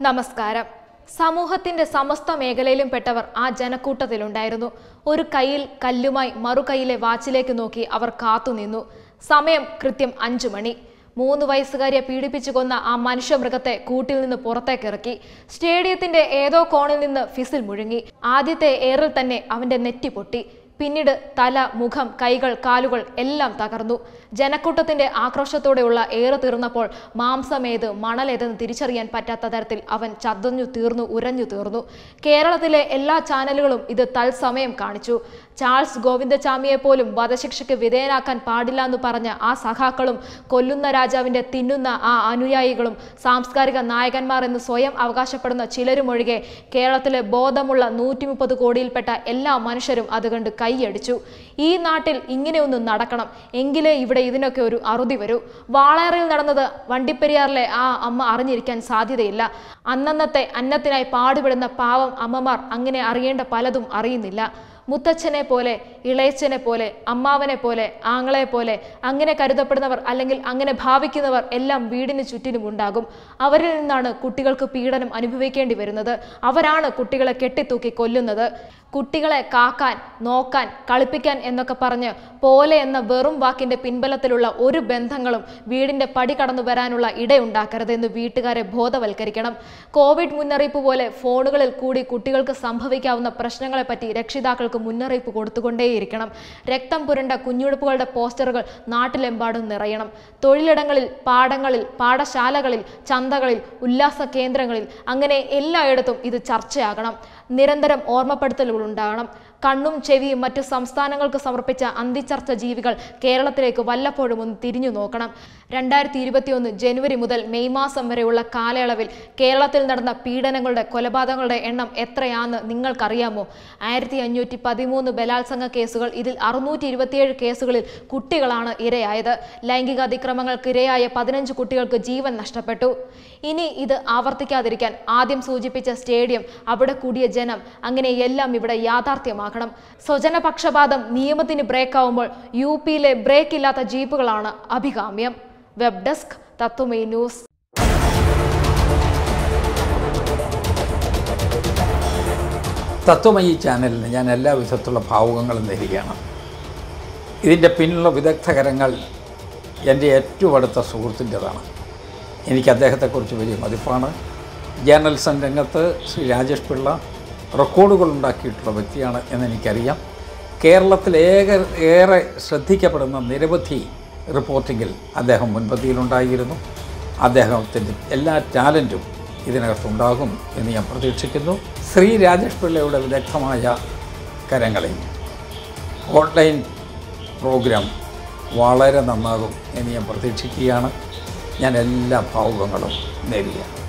നമസ്കാരം. സമൂഹത്തിന്റെ സമസ്ത മേഖലയിലും പെട്ടവർ ആ ജനക്കൂട്ടത്തിലുണ്ടായിരുന്നു. ഒരു കയ്യിൽ കല്ലുമായി മറുകൈയിലെ വാച്ചിലേക്ക് നോക്കി അവർ കാത്തുനിന്നു സമയം കൃത്യം അഞ്ചു മണി. മൂന്ന് വയസ്സുകാരിയെ പീഡിപ്പിച്ചു കൊന്ന ആ മനുഷ്യമൃഗത്തെ കൂട്ടിൽ നിന്ന് പുറത്തേക്കിറക്കി സ്റ്റേഡിയത്തിന്റെ ഏതോ കോണിൽ നിന്ന് ഫിസിൽ മുഴുങ്ങി. ആദ്യത്തെ ഏറിൽ തന്നെ അവന്റെ നെറ്റി പൊട്ടി. പിന്നീട് തല മുഖം കൈകൾ കാലുകൾ എല്ലാം തകർന്നു. ജനക്കൂട്ടത്തിന്റെ ആക്രോശത്തോടെയുള്ള ഏറെ തീർന്നപ്പോൾ മാംസമേത് മണലേതെന്ന് തിരിച്ചറിയാൻ പറ്റാത്ത തരത്തിൽ അവൻ ചതഞ്ഞു തീർന്നു ഉരഞ്ഞു തീർന്നു. കേരളത്തിലെ എല്ലാ ചാനലുകളും ഇത് തത്സമയം കാണിച്ചു. ചാൾസ് ഗോവിന്ദചാമിയെ പോലും വധശിക്ഷയ്ക്ക് വിധേയനാക്കാൻ പാടില്ല എന്ന് പറഞ്ഞ ആ സഖാക്കളും കൊല്ലുന്ന രാജാവിന്റെ തിന്നുന്ന ആ അനുയായികളും സാംസ്കാരിക നായകന്മാർ എന്ന് സ്വയം അവകാശപ്പെടുന്ന ചിലരുമൊഴികെ കേരളത്തിലെ ബോധമുള്ള നൂറ്റി കോടിയിൽപ്പെട്ട എല്ലാ മനുഷ്യരും അത് കണ്ട് കൈയടിച്ചു. ഈ നാട്ടിൽ ഇങ്ങനെയൊന്നും നടക്കണം. എങ്കിലേ ഇവിടെ ഇതിനൊക്കെ ഒരു അറുതി വരൂ. വാളയറിൽ നടന്നത് വണ്ടിപ്പെരിയാറിലെ ആ അമ്മ അറിഞ്ഞിരിക്കാൻ സാധ്യതയില്ല. അന്നന്നത്തെ അന്നത്തിനായി പാടുപെടുന്ന പാവം അമ്മമാർ അങ്ങനെ അറിയേണ്ട പലതും അറിയുന്നില്ല. മുത്തച്ഛനെ പോലെ ഇളയച്ചനെ പോലെ അമ്മാവനെ പോലെ ആങ്ങളെ പോലെ അങ്ങനെ കരുതപ്പെടുന്നവർ അല്ലെങ്കിൽ അങ്ങനെ ഭാവിക്കുന്നവർ എല്ലാം വീടിന് ചുറ്റിനും ഉണ്ടാകും. അവരിൽ നിന്നാണ് കുട്ടികൾക്ക് പീഡനം അനുഭവിക്കേണ്ടി വരുന്നത്. അവരാണ് കുട്ടികളെ കെട്ടിത്തൂക്കി കൊല്ലുന്നത്. കുട്ടികളെ കാക്കാൻ നോക്കാൻ കളിപ്പിക്കാൻ എന്നൊക്കെ പറഞ്ഞ് പോലെ എന്ന വെറും വാക്കിന്റെ പിൻബലത്തിലുള്ള ഒരു ബന്ധങ്ങളും വീടിന്റെ പടി കടന്നു വരാനുള്ള ഇടയുണ്ടാക്കരുത് എന്ന് വീട്ടുകാരെ ബോധവൽക്കരിക്കണം. കോവിഡ് മുന്നറിയിപ്പ് പോലെ ഫോണുകളിൽ കൂടി കുട്ടികൾക്ക് സംഭവിക്കാവുന്ന പ്രശ്നങ്ങളെപ്പറ്റി രക്ഷിതാക്കൾക്ക് മുന്നറിയിപ്പ് കൊടുത്തുകൊണ്ടേയിരിക്കണം. രക്തം പുരണ്ട കുഞ്ഞുടുപ്പുകളുടെ പോസ്റ്ററുകൾ നാട്ടിലെമ്പാടും നിറയണം. തൊഴിലിടങ്ങളിൽ പാടങ്ങളിൽ പാഠശാലകളിൽ ചന്തകളിൽ ഉല്ലാസ കേന്ദ്രങ്ങളിൽ അങ്ങനെ എല്ലായിടത്തും ഇത് ചർച്ചയാകണം. നിരന്തരം ഓർമ്മപ്പെടുത്തലുകൾ ഉണ്ടാകണം കണ്ണും ചെവിയും മറ്റു സംസ്ഥാനങ്ങൾക്ക് സമർപ്പിച്ച അന്തിച്ചർച്ച ജീവികൾ കേരളത്തിലേക്ക് വല്ലപ്പോഴും ഒന്ന് തിരിഞ്ഞു നോക്കണം. രണ്ടായിരത്തി ഇരുപത്തിയൊന്ന് ജനുവരി മുതൽ മെയ് മാസം വരെയുള്ള കാലയളവിൽ കേരളത്തിൽ നടന്ന പീഡനങ്ങളുടെ കൊലപാതകങ്ങളുടെ എണ്ണം എത്രയാണെന്ന് നിങ്ങൾക്കറിയാമോ? ആയിരത്തി അഞ്ഞൂറ്റി പതിമൂന്ന് ബലാത്സംഗ കേസുകൾ ഇതിൽ അറുന്നൂറ്റി ഇരുപത്തിയേഴ് കേസുകളിൽ കുട്ടികളാണ് ഇരയായത്. ലൈംഗിക അതിക്രമങ്ങൾക്ക് ഇരയായ പതിനഞ്ച് കുട്ടികൾക്ക് ജീവൻ നഷ്ടപ്പെട്ടു. ഇനി ഇത് ആവർത്തിക്കാതിരിക്കാൻ ആദ്യം സൂചിപ്പിച്ച സ്റ്റേഡിയം അവിടെ കൂടിയ ജനം. അങ്ങനെ എല്ലാം ഇവിടെ യാഥാർത്ഥ്യമാക്കണം സ്വജനപക്ഷപാതം നിയമത്തിന് ബ്രേക്കാവുമ്പോൾ യു പിയിലെ ബ്രേക്ക് ഇല്ലാത്ത ജീപ്പുകളാണ് അഭികാമ്യം. Web desk Tatwamayi news. Tatwamayi ഞാൻ എല്ലാ പിന്നിലുള്ള എന്റെ എനിക്ക് അദ്ദേഹത്തെക്കുറിച്ച് വലിയ രാജേഷ് റെക്കോർഡുകൾ ഉണ്ടാക്കിയിട്ടുള്ള വ്യക്തിയാണ് എന്നെനിക്കറിയാം. കേരളത്തിൽ ഏക ഏറെ ശ്രദ്ധിക്കപ്പെടുന്ന നിരവധി റിപ്പോർട്ടിങ്ങിൽ അദ്ദേഹം മുൻപന്തിയിലുണ്ടായിരുന്നു. അദ്ദേഹത്തിന്റെ എല്ലാ ടാലന്റും ഇതിനകത്തുണ്ടാകും എന്ന് ഞാൻ പ്രതീക്ഷിക്കുന്നു. ശ്രീ രാജേഷ് പിള്ളയുടെ വിദഗ്ധമായ കരങ്ങളിൽ ഓൺലൈൻ പ്രോഗ്രാം വളരെ നന്നാകും എന്ന് ഞാൻ പ്രതീക്ഷിക്കുകയാണ്. ഞാൻ എല്ലാ ഭാവുകങ്ങളും നേരുകയാണ്